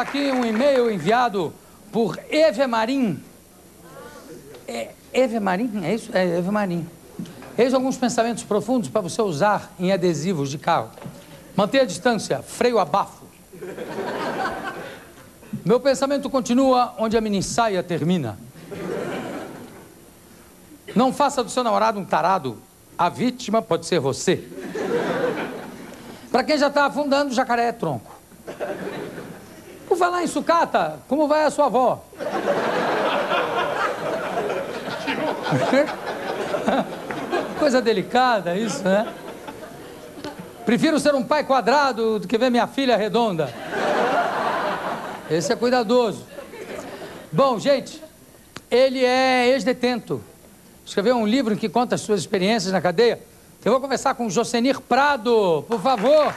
Aqui um e-mail enviado por Evemarim. É, Evemarim? É isso? É Evemarim. Eis alguns pensamentos profundos para você usar em adesivos de carro. Mantenha a distância, freio a bafo. Meu pensamento continua onde a mini saia termina. Não faça do seu namorado um tarado. A vítima pode ser você. Para quem já está afundando, jacaré é tronco. Por falar em sucata, como vai a sua avó? Coisa delicada isso, né? Prefiro ser um pai quadrado do que ver minha filha redonda. Esse é cuidadoso. Bom, gente, ele é ex-detento. Escreveu um livro que conta as suas experiências na cadeia. Eu vou conversar com o Josenir Prado, por favor.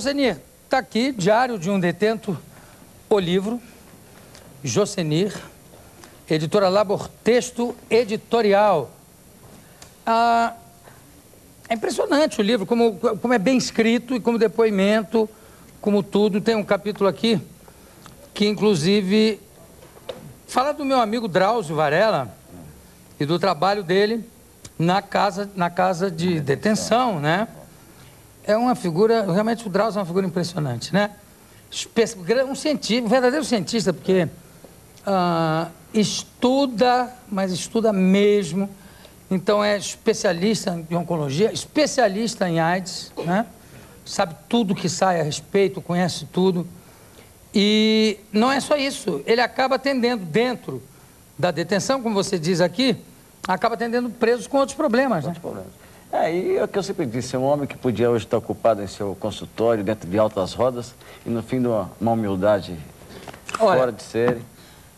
Josenir, está aqui, Diário de um Detento, o livro, Josenir, editora Labor Texto Editorial. Ah, é impressionante o livro, como, como é bem escrito e como depoimento, como tudo. Tem um capítulo aqui que, inclusive, fala do meu amigo Drauzio Varela e do trabalho dele na casa, na casa de detenção, né? É uma figura, realmente o Drauzio é uma figura impressionante, né? Um cientista, um verdadeiro cientista, porque uh, estuda, mas estuda mesmo. Então é especialista em oncologia, especialista em AIDS, né? Sabe tudo que sai a respeito, conhece tudo. E não é só isso, ele acaba atendendo dentro da detenção, como você diz aqui, acaba atendendo presos com outros problemas, né? outros né? problemas. É, e é o que eu sempre disse, é um homem que podia hoje estar ocupado em seu consultório, dentro de altas rodas, e no fim de uma, uma humildade Olha, fora de série.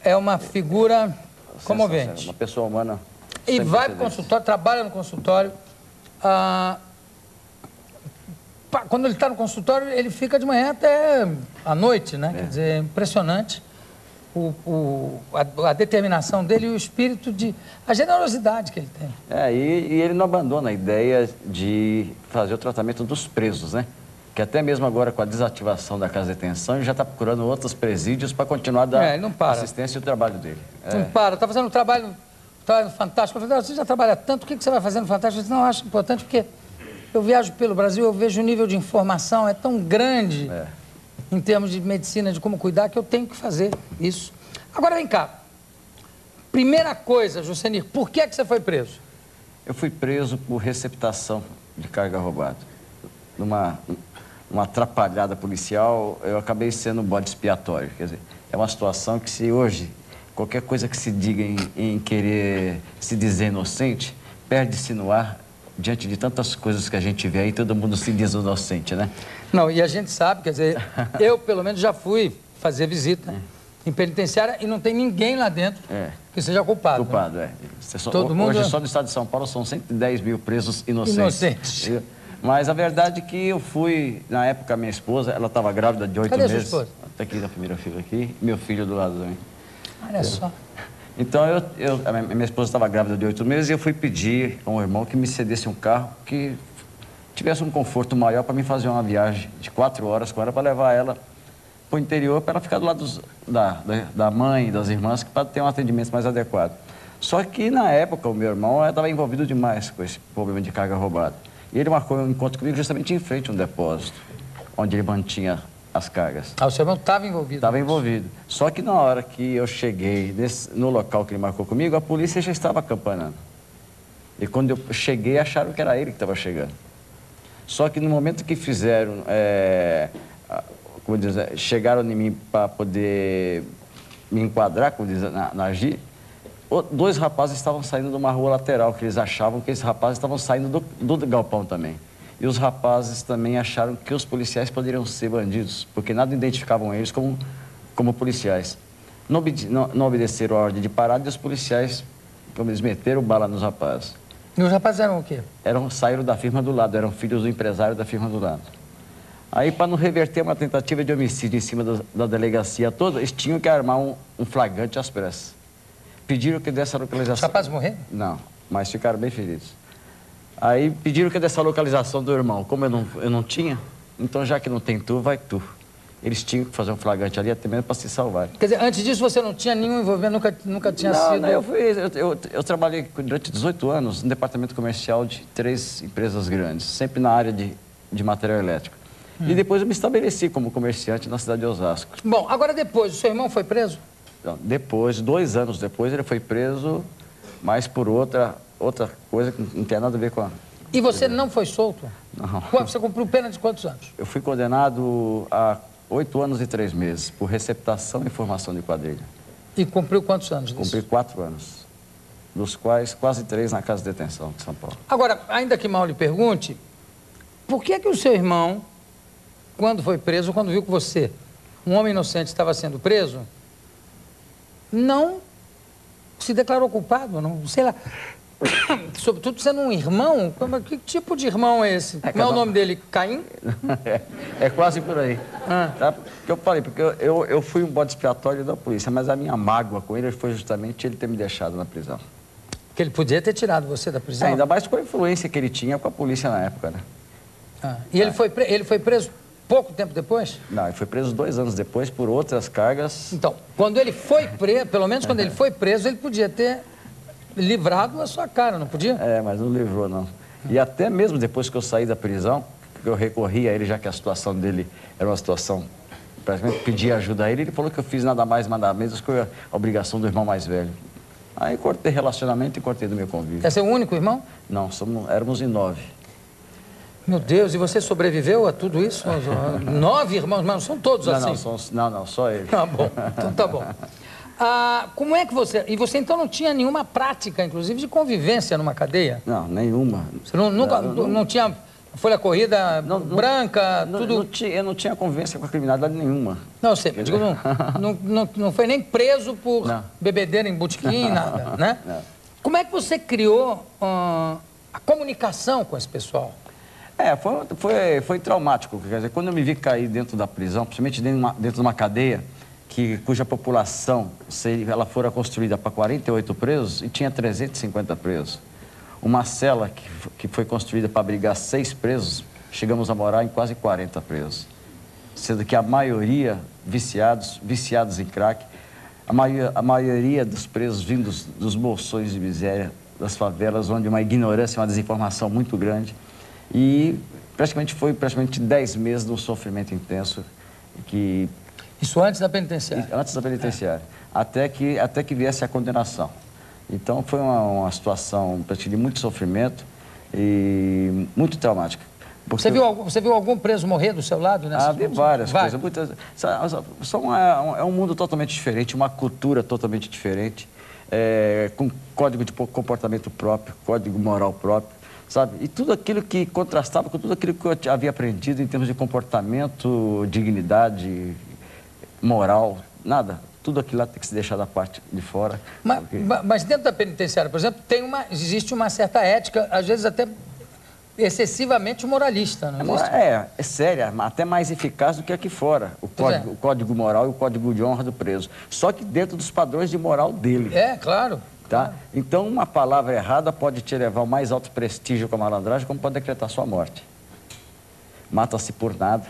É uma figura comovente. Uma pessoa humana. E vai para o consultório, trabalha no consultório. Ah, quando ele está no consultório, ele fica de manhã até a noite, né? É. Quer dizer, é impressionante o, o, a, a, determinação dele e o espírito de. a generosidade que ele tem. É, e, e, ele não abandona a ideia de fazer o tratamento dos presos, né? Que até mesmo agora com a desativação da casa de detenção, ele já está procurando outros presídios para continuar dar é, assistência e o trabalho dele. É. Não para, está fazendo um trabalho, trabalho fantástico. Eu falei, você já trabalha tanto, o que, que você vai fazer no Fantástico? Eu disse, não, acho importante porque eu viajo pelo Brasil, eu vejo o nível de informação é tão grande. É em termos de medicina, de como cuidar, que eu tenho que fazer isso. Agora vem cá. Primeira coisa, Jusenir, por que, é que você foi preso? Eu fui preso por receptação de carga roubada. Numa uma atrapalhada policial, eu acabei sendo um bode expiatório. Quer dizer, é uma situação que se hoje, qualquer coisa que se diga em, em querer se dizer inocente, perde-se no ar diante de tantas coisas que a gente vê aí, todo mundo se diz inocente, né? Não, e a gente sabe, quer dizer, eu pelo menos já fui fazer visita é. em penitenciária e não tem ninguém lá dentro é. que seja culpado. Né? Culpado, né? é. Só, todo mundo... Hoje só no estado de São Paulo são 110 mil presos inocentes. Inocentes. Mas a verdade é que eu fui, na época, minha esposa, ela estava grávida de oito meses. Sua esposa? Está aqui, da primeira filha aqui, meu filho do lado também. Olha só. Então, eu, eu, a minha esposa estava grávida de oito meses e eu fui pedir a um irmão que me cedesse um carro que tivesse um conforto maior para mim fazer uma viagem de quatro horas com ela para levar ela para o interior para ela ficar do lado dos, da, da, mãe e das irmãs para ter um atendimento mais adequado. Só que na época o meu irmão estava envolvido demais com esse problema de carga roubada. E ele marcou um encontro comigo justamente em frente a um depósito, onde ele mantinha as cargas. Ah, o seu irmão estava envolvido? Estava envolvido. Só que na hora que eu cheguei nesse, no local que ele marcou comigo, a polícia já estava acampanando. E quando eu cheguei, acharam que era ele que estava chegando. Só que no momento que fizeram, é, como diz, é, chegaram em mim para poder me enquadrar, como diz, na, na Agi, dois rapazes estavam saindo de uma rua lateral, que eles achavam que esses rapazes estavam saindo do, do galpão também. E os rapazes também acharam que os policiais poderiam ser bandidos, porque nada identificavam eles como, como policiais. Não, não, não obedeceram a ordem de parada e os policiais, como eles meteram bala nos rapazes. E os rapazes eram o quê? Eram, saíram da firma do lado, eram filhos do empresário da firma do lado. Aí, para não reverter uma tentativa de homicídio em cima da, da delegacia toda, eles tinham que armar um, um flagrante às pressas. Pediram que desse a localização. Os rapazes morreram? Não, mas ficaram bem feridos. Aí pediram que desse a localização do irmão. Como eu não, eu não tinha, então já que não tem tu, vai tu. Eles tinham que fazer um flagrante ali até mesmo para se salvar. Quer dizer, antes disso você não tinha nenhum envolvimento, nunca, nunca tinha não, sido... Não, eu, fui, eu, eu, eu, trabalhei durante 18 anos no departamento comercial de três empresas grandes, sempre na área de, de material elétrico. Hum. E depois eu me estabeleci como comerciante na cidade de Osasco. Bom, agora depois, o seu irmão foi preso? Depois, dois anos depois, ele foi preso, mas por outra, outra coisa que não tem nada a ver com a... E você não foi solto? Não. Você cumpriu pena de quantos anos? Eu fui condenado a oito anos e três meses por receptação e formação de quadrilha. E cumpriu quantos anos disso? Cumpri quatro anos, dos quais quase três na casa de detenção de São Paulo. Agora, ainda que mal lhe pergunte, por que, que o seu irmão, quando foi preso, quando viu que você, um homem inocente, estava sendo preso, não se declarou culpado, não, sei lá, Sobretudo sendo um irmão, que tipo de irmão é esse? É, Como é o nome dele? Caim? É, é quase por aí. Ah. Tá? Porque eu falei, porque eu, eu, eu, fui um bode expiatório da polícia, mas a minha mágoa com ele foi justamente ele ter me deixado na prisão. Que ele podia ter tirado você da prisão? É, ainda mais com a influência que ele tinha com a polícia na época, né? Ah. E ele, foi ele foi preso pouco tempo depois? Não, ele foi preso dois anos depois por outras cargas. Então, quando ele foi preso, pelo menos quando ele foi preso, ele podia ter livrado na sua cara, não podia? É, mas não livrou, não. E até mesmo depois que eu saí da prisão, que eu recorri a ele, já que a situação dele era uma situação, praticamente pedi ajuda a ele, ele falou que eu fiz nada mais, nada menos que a obrigação do irmão mais velho. Aí cortei relacionamento e cortei do meu convívio. É seu único irmão? Não, somos, éramos em nove. Meu Deus, e você sobreviveu a tudo isso? Nove irmãos, mas não são todos não, assim? Não, são, não, não, só ele. Tá bom, então tá bom. Ah, como é que você... E você então não tinha nenhuma prática, inclusive, de convivência numa cadeia? Não, nenhuma. Você não, nunca, não, não, não tinha folha corrida não, branca, não, tudo... Não tinha, eu não tinha convivência com a criminalidade nenhuma. Não, sei, digo, não, não, não, foi nem preso por bebedeira em botequim, nada, né? Como é que você criou uh, a comunicação com esse pessoal? É, foi, foi, foi traumático. Quer dizer, quando eu me vi cair dentro da prisão, principalmente dentro de uma, dentro de uma cadeia, que, cuja população seria, ela fora construída para 48 presos e tinha 350 presos. Uma cela que, que foi construída para abrigar seis presos, chegamos a morar em quase 40 presos. Sendo que a maioria viciados, viciados em crack, a, maioria, a maioria dos presos vindos dos bolsões de miséria, das favelas, onde uma ignorância, uma desinformação muito grande. E praticamente foi praticamente 10 meses de um sofrimento intenso que isso antes da penitenciária? Antes da penitenciária. É. Até, que, até que viesse a condenação. Então foi uma, uma situação de muito sofrimento e muito traumática. Você, viu algum, você viu algum preso morrer do seu lado? Nessa ah, vi várias coisas. Muitas, são, é, é um mundo totalmente diferente, uma cultura totalmente diferente, é, com código de comportamento próprio, código moral próprio, sabe? E tudo aquilo que contrastava com tudo aquilo que eu havia aprendido em termos de comportamento, dignidade, moral, nada. Tudo aquilo lá tem que se deixar da parte de fora. Mas, porque... mas dentro da penitenciária, por exemplo, tem uma, existe uma certa ética, às vezes até excessivamente moralista, não existe? É, é séria, até mais eficaz do que aqui fora, o código, é. o código moral e o código de honra do preso. Só que dentro dos padrões de moral dele. É, claro. Tá? Claro. Então, uma palavra errada pode te levar ao mais alto prestígio com a malandragem, como pode decretar sua morte. Mata-se por nada.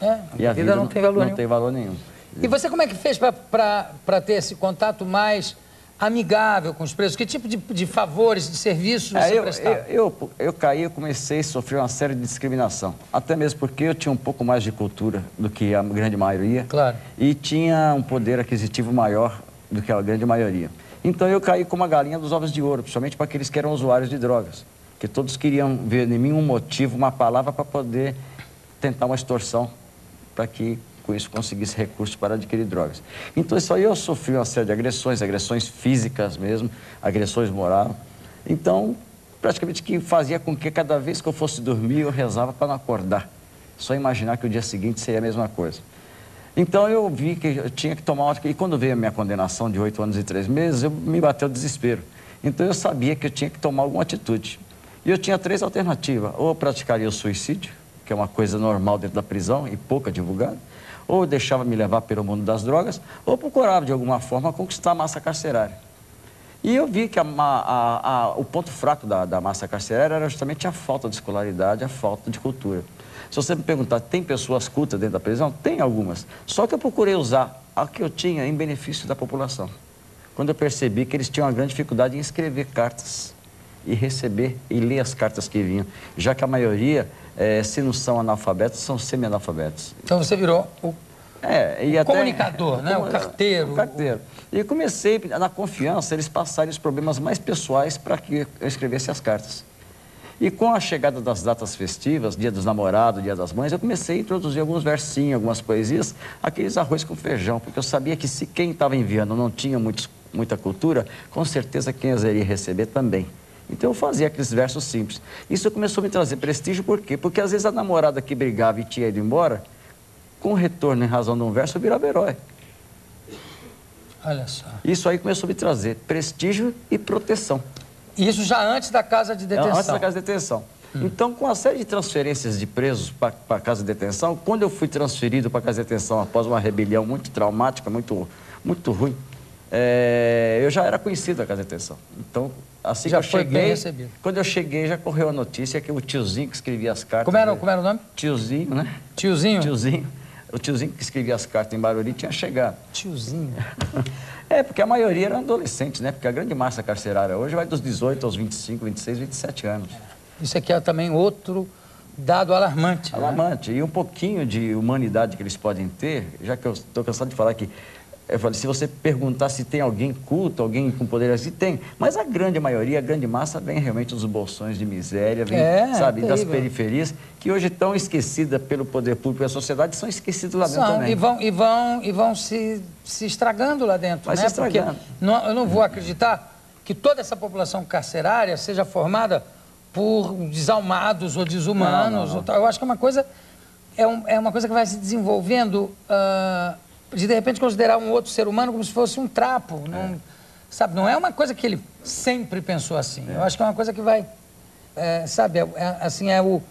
É, e a vida, vida não, tem valor não nenhum. tem valor nenhum. E você como é que fez para ter esse contato mais amigável com os presos? Que tipo de, de favores, de serviços é, você eu, prestava? Eu, eu, eu caí, eu comecei a sofrer uma série de discriminação. Até mesmo porque eu tinha um pouco mais de cultura do que a grande maioria. Claro. E tinha um poder aquisitivo maior do que a grande maioria. Então eu caí como uma galinha dos ovos de ouro, principalmente para aqueles que eram usuários de drogas. Que todos queriam ver em mim um motivo, uma palavra para poder tentar uma extorsão para que com isso conseguisse recursos para adquirir drogas. Então, isso aí eu sofri uma série de agressões, agressões físicas mesmo, agressões morais. Então, praticamente que fazia com que cada vez que eu fosse dormir, eu rezava para não acordar. Só imaginar que o dia seguinte seria a mesma coisa. Então eu vi que eu tinha que tomar. E quando veio a minha condenação de oito anos e três meses, eu me bateu o desespero. Então eu sabia que eu tinha que tomar alguma atitude. E eu tinha três alternativas. Ou eu praticaria o suicídio, que é uma coisa normal dentro da prisão e pouca divulgada, ou deixava me levar pelo mundo das drogas, ou procurava de alguma forma conquistar a massa carcerária. E eu vi que a, a, a, o ponto fraco da, da massa carcerária era justamente a falta de escolaridade, a falta de cultura. Se você me perguntar, tem pessoas cultas dentro da prisão? Tem algumas. Só que eu procurei usar a que eu tinha em benefício da população. Quando eu percebi que eles tinham uma grande dificuldade em escrever cartas e receber e ler as cartas que vinham, já que a maioria, é, se não são analfabetos, são semi-analfabetos. Então você virou o é, e até, comunicador, né? o carteiro. O carteiro. E comecei, na confiança, eles passarem os problemas mais pessoais para que eu escrevesse as cartas. E com a chegada das datas festivas, dia dos namorados, dia das mães, eu comecei a introduzir alguns versinhos, algumas poesias, aqueles arroz com feijão, porque eu sabia que se quem estava enviando não tinha muitos, muita cultura, com certeza quem as iria receber também. Então eu fazia aqueles versos simples. Isso começou a me trazer prestígio, por quê? Porque às vezes a namorada que brigava e tinha ido embora, com retorno em razão de um verso, eu virava herói. Olha só. Isso aí começou a me trazer prestígio e proteção. Isso já antes da casa de detenção? Antes da casa de detenção. Hum. Então, com a série de transferências de presos para a casa de detenção, quando eu fui transferido para a casa de detenção após uma rebelião muito traumática, muito, muito ruim, é, eu já era conhecido da casa de detenção. Então, assim já que eu foi cheguei, bem recebido. quando eu cheguei, já correu a notícia que o tiozinho que escrevia as cartas... Como era, como era o nome? Tiozinho, né? Tiozinho? Tiozinho. O tiozinho que escrevia as cartas em Baruri tinha chegado. Tiozinho? É, porque a maioria eram adolescentes, né? Porque a grande massa carcerária hoje vai dos 18 aos 25, 26, 27 anos. Isso aqui é também outro dado alarmante. Né? Alarmante. Né? E um pouquinho de humanidade que eles podem ter, já que eu estou cansado de falar que eu falei, se você perguntar se tem alguém culto, alguém com poder assim, tem. Mas a grande maioria, a grande massa, vem realmente dos bolsões de miséria, vem, é, sabe, é das periferias, que hoje estão esquecidas pelo poder público e a sociedade, são esquecidas lá dentro São, também. E vão, e vão, e vão se, se estragando lá dentro, Vai né? Porque não, eu não vou acreditar que toda essa população carcerária seja formada por desalmados ou desumanos. Não, não, não. Eu acho que é uma coisa, é, um, é uma coisa que vai se desenvolvendo... Uh, de de repente considerar um outro ser humano como se fosse um trapo. Não, é. Sabe, não é uma coisa que ele sempre pensou assim. É. Eu acho que é uma coisa que vai, é, sabe, é, é, assim, é o,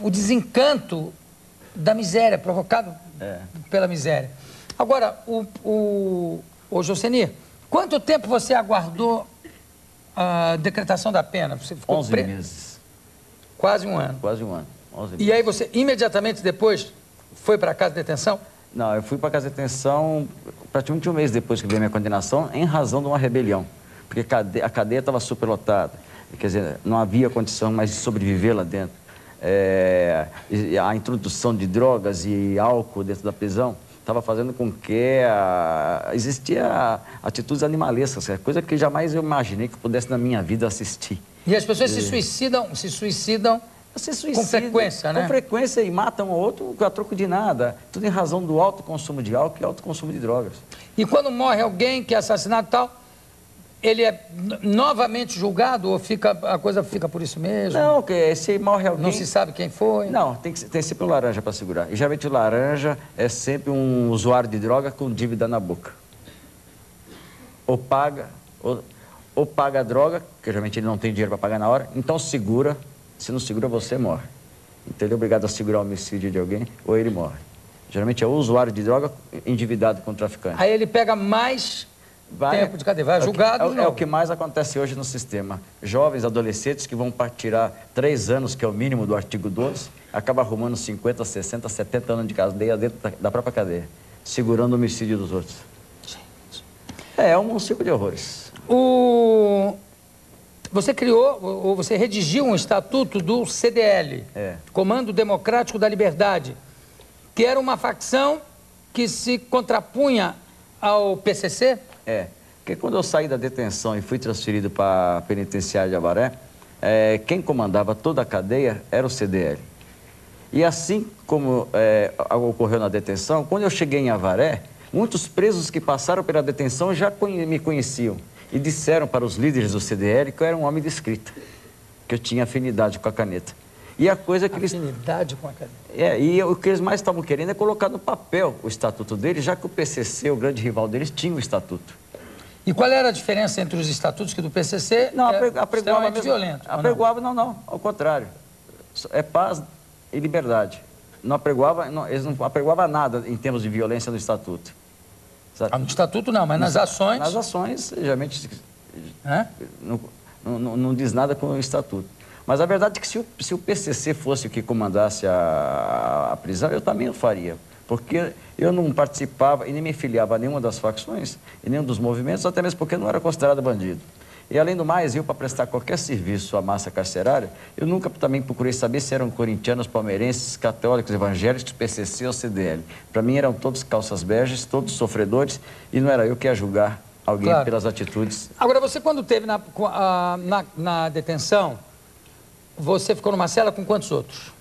o desencanto da miséria, provocado é. pela miséria. Agora, o, o, o Josenir, quanto tempo você aguardou a decretação da pena? Você ficou 11 pre... meses. Quase um ano. Quase um ano. E aí você, imediatamente depois, foi para a casa de detenção? Não, eu fui para a casa de detenção praticamente um mês depois que veio a minha condenação, em razão de uma rebelião. Porque a cadeia estava superlotada. Quer dizer, não havia condição mais de sobreviver lá dentro. É, a introdução de drogas e álcool dentro da prisão estava fazendo com que a, existia atitudes animalescas, é coisa que jamais eu imaginei que pudesse na minha vida assistir. E as pessoas e... se suicidam, se suicidam se com frequência, né? Com frequência e matam um outro a troco de nada. Tudo em razão do alto consumo de álcool e alto consumo de drogas. E quando morre alguém que é assassinado e tal, ele é novamente julgado ou fica, a coisa fica por isso mesmo? Não, que se morre alguém... Não se sabe quem foi? Não, tem, que, tem sempre um laranja para segurar. E geralmente o laranja é sempre um usuário de droga com dívida na boca. Ou paga, ou, ou paga a droga, que geralmente ele não tem dinheiro para pagar na hora, então segura se não segura, você morre. Então ele é obrigado a segurar o homicídio de alguém ou ele morre. Geralmente é o usuário de droga endividado com o traficante. Aí ele pega mais vai, tempo de cadeia, vai é julgado. É, é, é, o que mais acontece hoje no sistema. Jovens, adolescentes que vão tirar três anos, que é o mínimo do artigo 12, acabam arrumando 50, 60, 70 anos de cadeia dentro da, da própria cadeia, segurando o homicídio dos outros. Gente. É, é um ciclo de horrores. O... Você criou, ou você redigiu um estatuto do CDL, é. Comando Democrático da Liberdade, que era uma facção que se contrapunha ao PCC? É, porque quando eu saí da detenção e fui transferido para a penitenciária de Abaré, é, quem comandava toda a cadeia era o CDL. E assim como é, ocorreu na detenção, quando eu cheguei em Avaré, muitos presos que passaram pela detenção já me conheciam e disseram para os líderes do CDL que eu era um homem de escrita, que eu tinha afinidade com a caneta. E a coisa que afinidade eles... com a caneta. É, e o que eles mais estavam querendo é colocar no papel o estatuto deles, já que o PCC, o grande rival deles, tinha o estatuto. E qual era a diferença entre os estatutos que do PCC não, é apregoava mesmo, violento? Apregoava, não? não, não, ao contrário. É paz e liberdade. Não apregoava, não, eles não apregoavam nada em termos de violência no estatuto. Ah, no estatuto não, mas nas ações... Nas ações, geralmente, não, não, não, diz nada com o estatuto. Mas a verdade é que se o, se o PCC fosse o que comandasse a, a prisão, eu também o faria porque eu não participava e nem me filiava a nenhuma das facções e nenhum dos movimentos, até mesmo porque não era considerado bandido. E além do mais, eu para prestar qualquer serviço à massa carcerária, eu nunca também procurei saber se eram corintianos, palmeirenses, católicos, evangélicos, PCC ou CDL. Para mim eram todos calças beges, todos sofredores, e não era eu que ia julgar alguém claro. pelas atitudes. Agora, você quando teve na, na, na detenção, você ficou numa cela com quantos outros?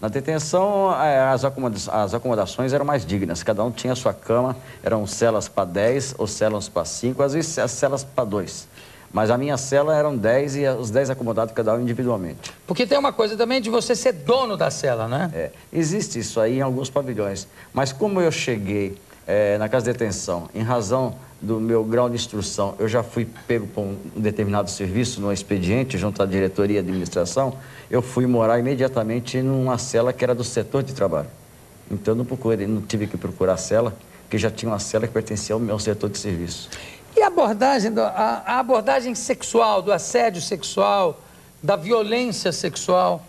Na detenção, é, as, acomodações eram mais dignas. Cada um tinha sua cama, eram celas para 10 ou celas para 5, às vezes as celas para 2. Mas a minha cela eram 10 e os 10 acomodados cada um individualmente. Porque tem uma coisa também de você ser dono da cela, né? É, existe isso aí em alguns pavilhões. Mas como eu cheguei é, na casa de detenção, em razão do meu grau de instrução, eu já fui pego por um determinado serviço no expediente, junto à diretoria de administração, eu fui morar imediatamente numa cela que era do setor de trabalho. Então eu não procurei, não tive que procurar cela, porque já tinha uma cela que pertencia ao meu setor de serviço. A abordagem, do, a, a abordagem sexual, do assédio sexual, da violência sexual,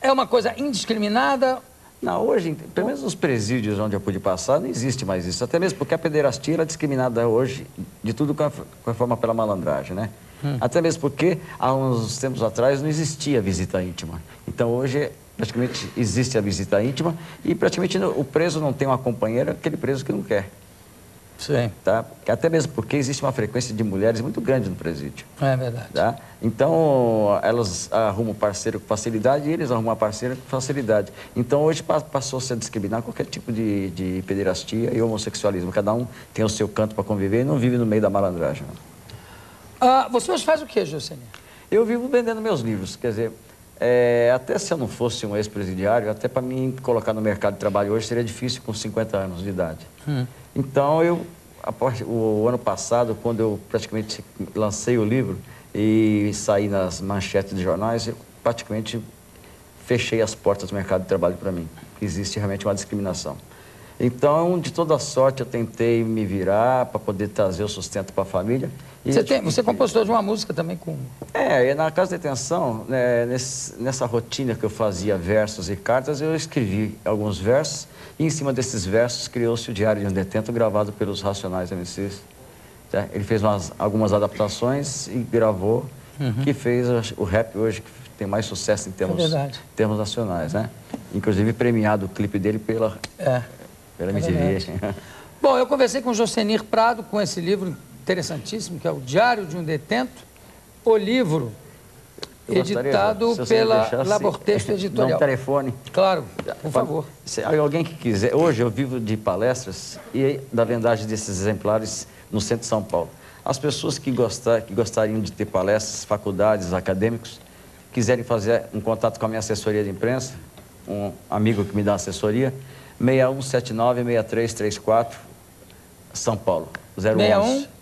é uma coisa indiscriminada não, hoje, pelo menos nos presídios onde eu pude passar, não existe mais isso. Até mesmo porque a pederastia é discriminada hoje de tudo com a, com a forma pela malandragem, né? Hum. Até mesmo porque há uns tempos atrás não existia visita íntima. Então hoje praticamente existe a visita íntima e praticamente o preso não tem uma companheira, aquele preso que não quer. Sim. Tá? Até mesmo porque existe uma frequência de mulheres muito grande no presídio. É verdade. Tá? Então, elas arrumam parceiro com facilidade e eles arrumam parceiro com facilidade. Então, hoje passou-se a discriminar qualquer tipo de, de pederastia e homossexualismo. Cada um tem o seu canto para conviver e não vive no meio da malandragem. Ah, você hoje faz o que, Josenia? Eu vivo vendendo meus livros. Quer dizer, é, até se eu não fosse um ex-presidiário, até para mim colocar no mercado de trabalho hoje seria difícil com 50 anos de idade. Hum. Então, eu, o, o, ano passado, quando eu praticamente lancei o livro e saí nas manchetes de jornais, eu praticamente fechei as portas do mercado de trabalho para mim. Existe realmente uma discriminação. Então, de toda sorte, eu tentei me virar para poder trazer o sustento para a família. Você, tem, você é compositor de uma música também com... É, na Casa de Detenção, né, nesse, nessa rotina que eu fazia versos e cartas, eu escrevi alguns versos e em cima desses versos criou-se o Diário de um Detento, gravado pelos Racionais MCs. Tá? Ele fez umas, algumas adaptações e gravou, uhum. que fez o rap hoje, que tem mais sucesso em termos, é termos nacionais, né? Inclusive premiado o clipe dele pela... É pela MTV. Bom, eu conversei com o Josenir Prado com esse livro interessantíssimo, que é o Diário de um Detento, o livro editado pela Labor Texto Editorial. Dá um telefone. Claro, por favor. Se alguém que quiser, hoje eu vivo de palestras e da vendagem desses exemplares no centro de São Paulo. As pessoas que, gostar, que gostariam de ter palestras, faculdades, acadêmicos, quiserem fazer um contato com a minha assessoria de imprensa, um amigo que me dá assessoria, 6179-6334, São Paulo. 011.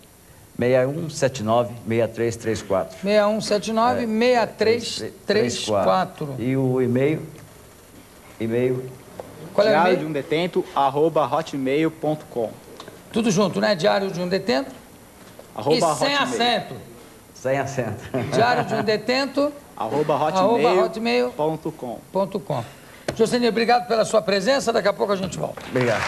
6179-6334. 6179-6334. E o e-mail? E-mail? Qual é o e-mail? de um detento, arroba hotmail.com. Tudo junto, né? Diário de um detento? Arroba e sem hotmail. acento. Sem acento. Diário de um detento, arroba hotmail.com. Hotmail. Josenir, obrigado pela sua presença. Daqui a pouco a gente volta. Obrigado.